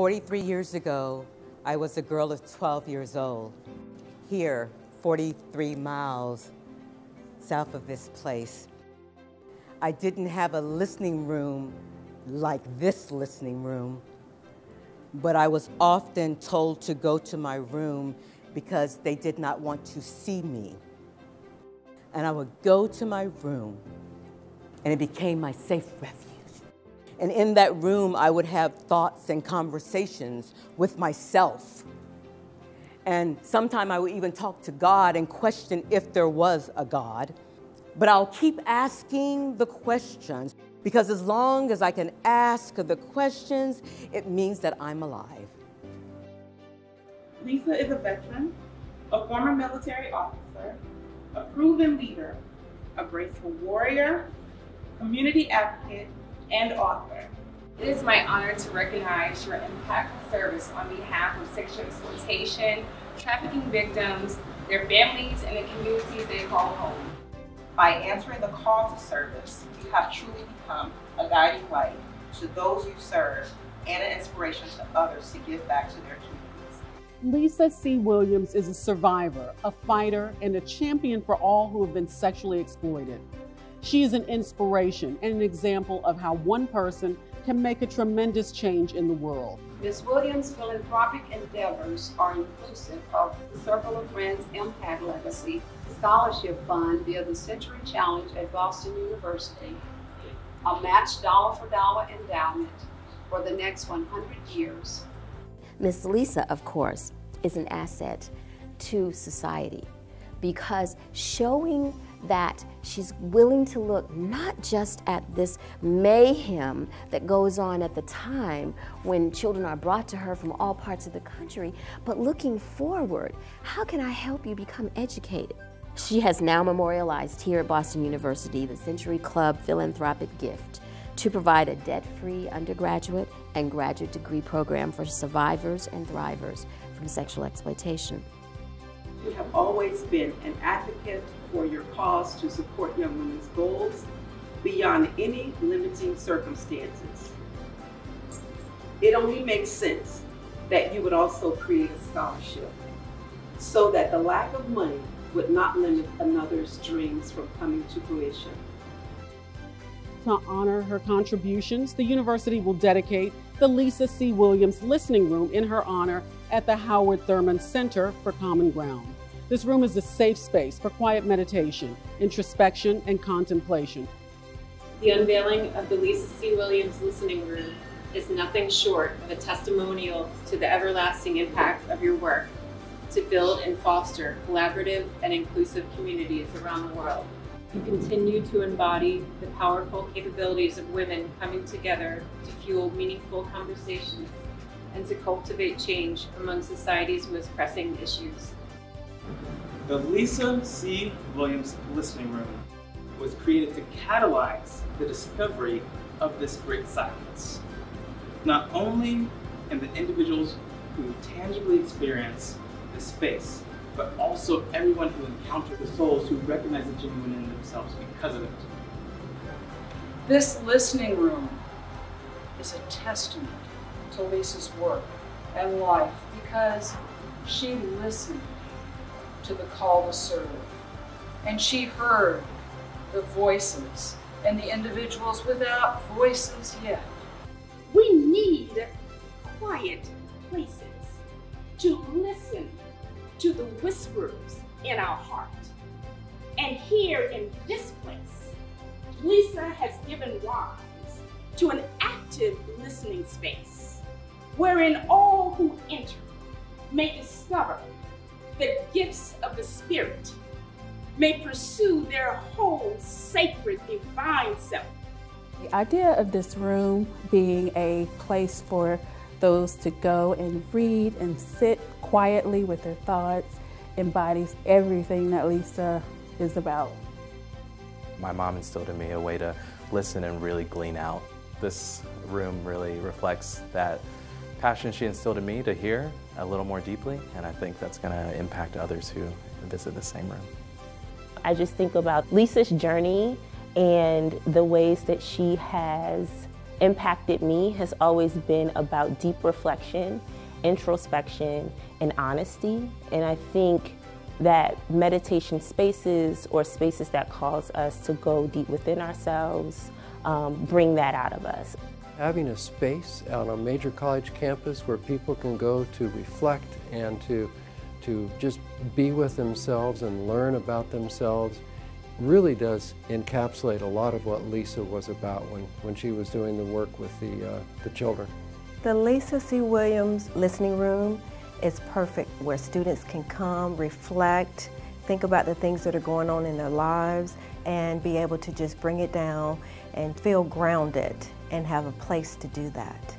43 years ago, I was a girl of 12 years old. Here, 43 miles south of this place. I didn't have a listening room like this listening room, but I was often told to go to my room because they did not want to see me. And I would go to my room, and it became my safe refuge. And in that room, I would have thoughts and conversations with myself. And sometimes I would even talk to God and question if there was a God. But I'll keep asking the questions because as long as I can ask the questions, it means that I'm alive. Lisa is a veteran, a former military officer, a proven leader, a graceful warrior, community advocate, and author. It is my honor to recognize your impact service on behalf of sexual exploitation, trafficking victims, their families, and the communities they call home. By answering the call to service, you have truly become a guiding light to those you serve and an inspiration to others to give back to their communities. Lisa C. Williams is a survivor, a fighter, and a champion for all who have been sexually exploited. She is an inspiration and an example of how one person can make a tremendous change in the world. Ms. Williams' philanthropic endeavors are inclusive of the Circle of Friends Impact Legacy Scholarship Fund via the Century Challenge at Boston University, a matched dollar for dollar endowment for the next 100 years. Ms. Lisa, of course, is an asset to society because showing that she's willing to look not just at this mayhem that goes on at the time when children are brought to her from all parts of the country, but looking forward. How can I help you become educated? She has now memorialized here at Boston University the Century Club Philanthropic Gift to provide a debt-free undergraduate and graduate degree program for survivors and thrivers from sexual exploitation. You have always been an advocate for your cause to support young women's goals beyond any limiting circumstances. It only makes sense that you would also create a scholarship so that the lack of money would not limit another's dreams from coming to fruition. To honor her contributions, the university will dedicate the Lisa C. Williams Listening Room in her honor at the Howard Thurman Center for Common Ground. This room is a safe space for quiet meditation, introspection, and contemplation. The unveiling of the Lisa C. Williams Listening Room is nothing short of a testimonial to the everlasting impact of your work to build and foster collaborative and inclusive communities around the world. You continue to embody the powerful capabilities of women coming together to fuel meaningful conversations and to cultivate change among society's most pressing issues. The Lisa C. Williams Listening Room was created to catalyze the discovery of this great silence, not only in the individuals who tangibly experience this space, but also everyone who encountered the souls who recognize the genuine in themselves because of it. This listening room is a testament to Lisa's work and life because she listened to the call to serve. And she heard the voices and the individuals without voices yet. We need quiet places to listen to the whispers in our heart. And here in this place, Lisa has given rise to an active listening space wherein all who enter may discover the gifts of the Spirit, may pursue their whole sacred divine self. The idea of this room being a place for those to go and read and sit quietly with their thoughts embodies everything that Lisa is about. My mom instilled in me a way to listen and really glean out. This room really reflects that passion she instilled in me to hear a little more deeply, and I think that's going to impact others who visit the same room. I just think about Lisa's journey and the ways that she has impacted me has always been about deep reflection, introspection, and honesty. And I think that meditation spaces or spaces that cause us to go deep within ourselves um, bring that out of us. Having a space on a major college campus where people can go to reflect and to, to just be with themselves and learn about themselves really does encapsulate a lot of what Lisa was about when, when she was doing the work with the, uh, the children. The Lisa C. Williams Listening Room is perfect where students can come, reflect, think about the things that are going on in their lives, and be able to just bring it down and feel grounded and have a place to do that.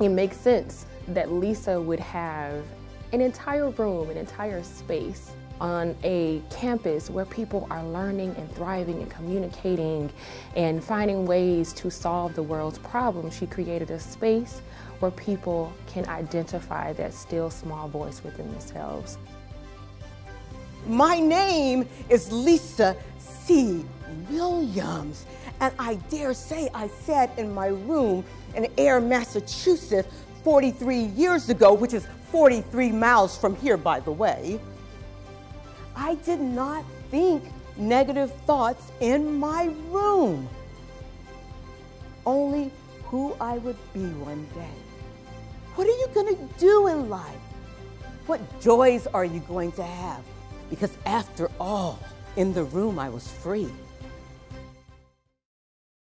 It makes sense that Lisa would have an entire room, an entire space on a campus where people are learning and thriving and communicating and finding ways to solve the world's problems. She created a space where people can identify that still small voice within themselves. My name is Lisa C. Williams, and I dare say I sat in my room in Ayer, Massachusetts 43 years ago, which is 43 miles from here, by the way. I did not think negative thoughts in my room. Only who I would be one day. What are you going to do in life? What joys are you going to have? Because after all, in the room I was free.